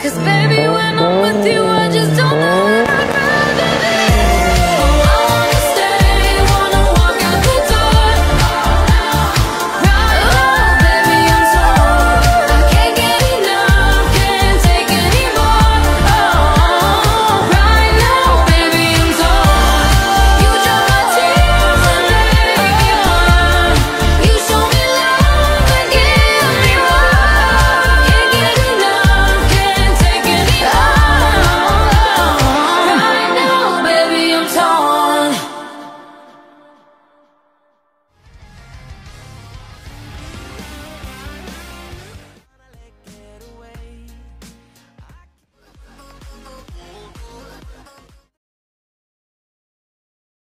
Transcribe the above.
Cause baby